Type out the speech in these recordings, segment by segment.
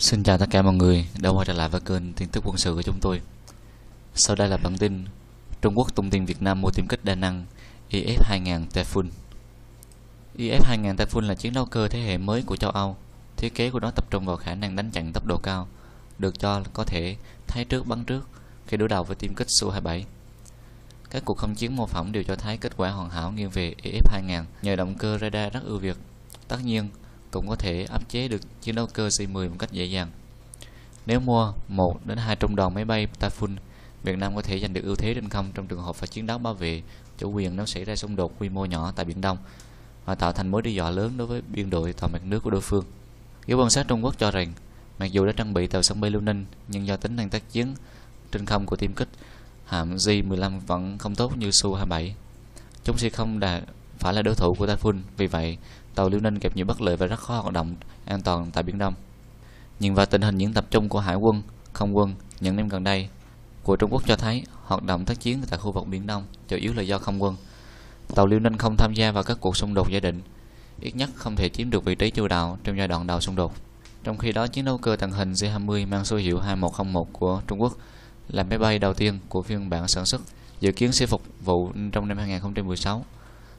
Xin chào tất cả mọi người đã quay trở lại với kênh tin tức quân sự của chúng tôi. Sau đây là bản tin Trung Quốc tung tin Việt Nam mua tiêm kích đa năng IF-2000 Typhoon. IF-2000 Typhoon là chiến đấu cơ thế hệ mới của châu Âu. Thiết kế của nó tập trung vào khả năng đánh chặn tốc độ cao, được cho có thể thay trước bắn trước khi đối đầu với tiêm kích Su-27. Các cuộc không chiến mô phỏng đều cho thấy kết quả hoàn hảo nghiêng về IF-2000 nhờ động cơ radar rất ưu việt. Tất nhiên, cũng có thể áp chế được chiến đấu cơ C-10 một cách dễ dàng. Nếu mua 1 đến 2 trung đoàn máy bay Typhoon, Việt Nam có thể giành được ưu thế trên không trong trường hợp phải chiến đấu bảo vệ chủ quyền nếu xảy ra xung đột quy mô nhỏ tại Biển Đông và tạo thành mối đe dọa lớn đối với biên đội tàu mặt nước của đối phương. Giới quan sát Trung Quốc cho rằng, mặc dù đã trang bị tàu sân bay Lưu Ninh, nhưng do tính năng tác chiến trên không của tiêm kích, hạm J-15 vẫn không tốt như Su-27. Chúng sẽ không đạt phải là đối thủ của Typhoon, vì vậy tàu Liêu Ninh gặp nhiều bất lợi và rất khó hoạt động an toàn tại Biển Đông. Nhìn vào tình hình những tập trung của Hải quân, Không quân những năm gần đây của Trung Quốc cho thấy hoạt động tác chiến tại khu vực Biển Đông chủ yếu là do không quân. Tàu Liêu Ninh không tham gia vào các cuộc xung đột giả định, ít nhất không thể chiếm được vị trí chủ đạo trong giai đoạn đầu xung đột. Trong khi đó, chiến đấu cơ tàng hình J-20 mang số hiệu 2101 của Trung Quốc là máy bay đầu tiên của phiên bản sản xuất, dự kiến sẽ phục vụ trong năm 2016.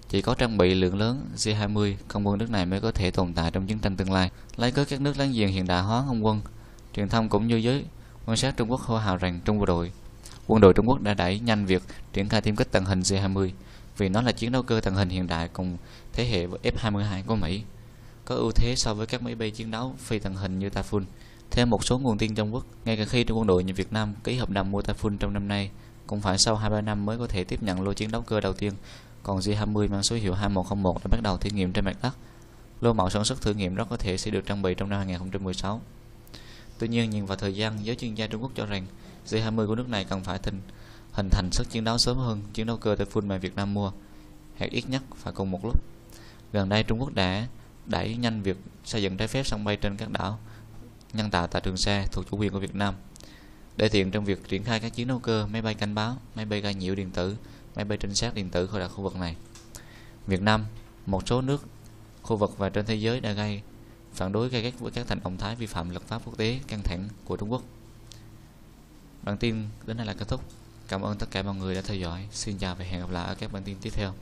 Chỉ có trang bị lượng lớn J-20, không quân nước này mới có thể tồn tại trong chiến tranh tương lai. Lấy cớ các nước láng giềng hiện đại hóa không quân, truyền thông cũng như giới quan sát Trung Quốc hô hào rằng Trung quân đội quân đội Trung Quốc đã đẩy nhanh việc triển khai tiêm kích tàng hình J-20 vì nó là chiến đấu cơ tàng hình hiện đại cùng thế hệ với F-22 của Mỹ, có ưu thế so với các máy bay chiến đấu phi tàng hình như Typhoon. Theo một số nguồn tin Trung Quốc, ngay cả khi quân đội như Việt Nam ký hợp đồng mua Typhoon trong năm nay, cũng phải sau 2-3 năm mới có thể tiếp nhận lô chiến đấu cơ đầu tiên còn J-20 mang số hiệu 2101 đã bắt đầu thí nghiệm trên mặt đất. Lô mẫu sản xuất thử nghiệm rất có thể sẽ được trang bị trong năm 2016. Tuy nhiên, nhìn vào thời gian, giới chuyên gia Trung Quốc cho rằng J-20 của nước này cần phải hình, hình thành sức chiến đấu sớm hơn chiến đấu cơ Typhoon mà Việt Nam mua, hoặc ít nhất phải cùng một lúc. Gần đây, Trung Quốc đã đẩy nhanh việc xây dựng trái phép sân bay trên các đảo nhân tạo tại Trường Sa thuộc chủ quyền của Việt Nam để tiện trong việc triển khai các chiến đấu cơ, máy bay canh báo, máy bay gây nhiễu điện tử máy bay trinh sát điện tử khỏi đặt khu vực này. Việt Nam, một số nước, khu vực và trên thế giới đã gây phản đối gay gắt với các thành động thái vi phạm luật pháp quốc tế căng thẳng của Trung Quốc. Bản tin đến đây là kết thúc. Cảm ơn tất cả mọi người đã theo dõi. Xin chào và hẹn gặp lại ở các bản tin tiếp theo.